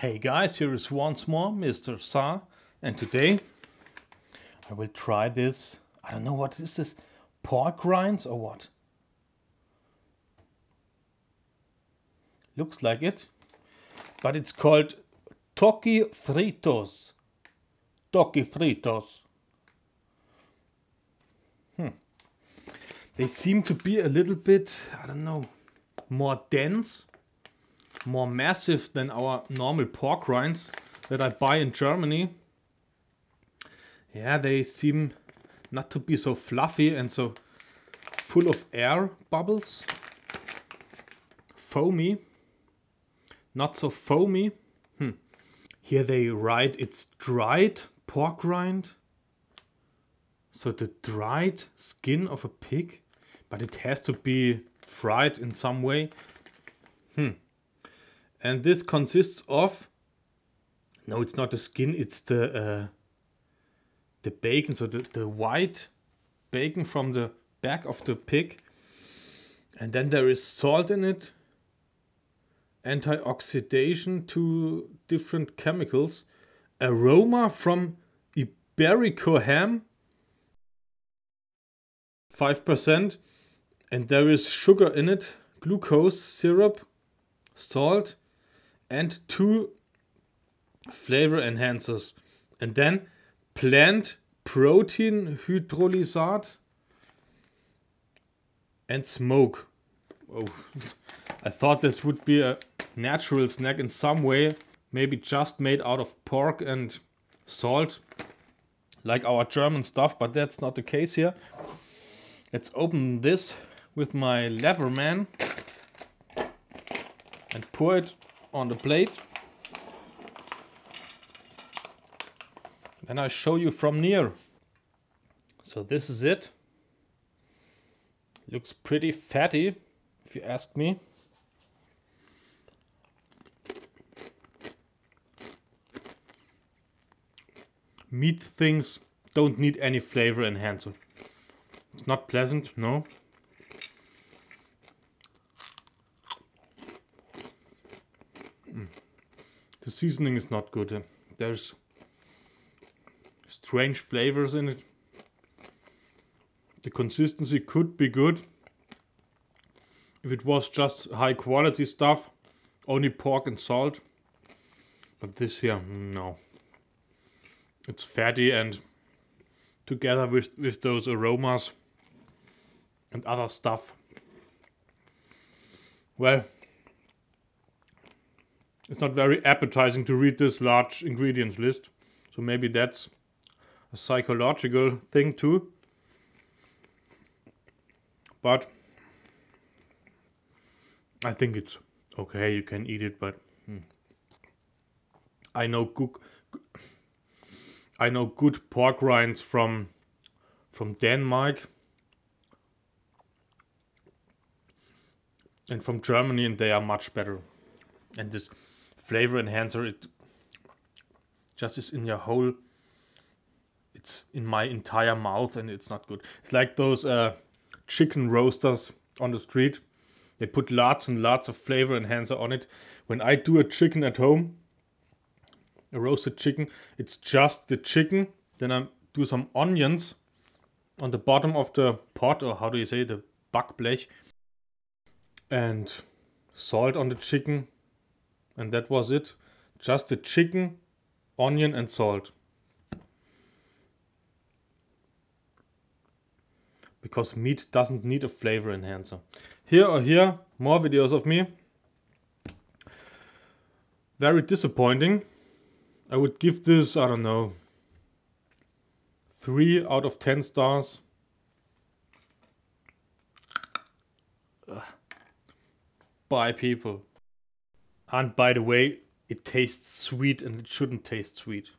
Hey guys, here is once more Mr. Saa, and today I will try this. I don't know what is this, is pork rinds or what? Looks like it, but it's called Toki Fritos. Toki Fritos. Hmm. They seem to be a little bit, I don't know, more dense more massive than our normal pork rinds that I buy in Germany. Yeah, they seem not to be so fluffy and so full of air bubbles. Foamy. Not so foamy. Hmm. Here they write it's dried pork rind. So the dried skin of a pig, but it has to be fried in some way. Hmm. And this consists of, no, it's not the skin, it's the uh, the bacon, so the, the white bacon from the back of the pig. And then there is salt in it, antioxidation, two different chemicals, aroma from Iberico ham, 5%, and there is sugar in it, glucose syrup, salt, and two flavor enhancers. And then plant protein hydrolysate and smoke. Oh, I thought this would be a natural snack in some way, maybe just made out of pork and salt, like our German stuff, but that's not the case here. Let's open this with my Leatherman and pour it on the plate. Then I show you from near. So this is it. Looks pretty fatty, if you ask me. Meat things don't need any flavor enhancer. It's not pleasant, no. The seasoning is not good. There's strange flavors in it. The consistency could be good if it was just high quality stuff, only pork and salt. But this here, no. It's fatty and together with, with those aromas and other stuff. Well, it's not very appetizing to read this large ingredients list. So maybe that's a psychological thing too. But I think it's okay, you can eat it, but hmm. I know good I know good pork rinds from from Denmark and from Germany and they are much better. And this flavor enhancer. It just is in your whole. It's in my entire mouth, and it's not good. It's like those uh, chicken roasters on the street. They put lots and lots of flavor enhancer on it. When I do a chicken at home, a roasted chicken, it's just the chicken. Then I do some onions on the bottom of the pot, or how do you say the backblech, and salt on the chicken, and that was it. Just the chicken, onion and salt. Because meat doesn't need a flavor enhancer. Here or here, more videos of me. Very disappointing. I would give this, I don't know, 3 out of 10 stars. Bye people. And by the way, it tastes sweet and it shouldn't taste sweet.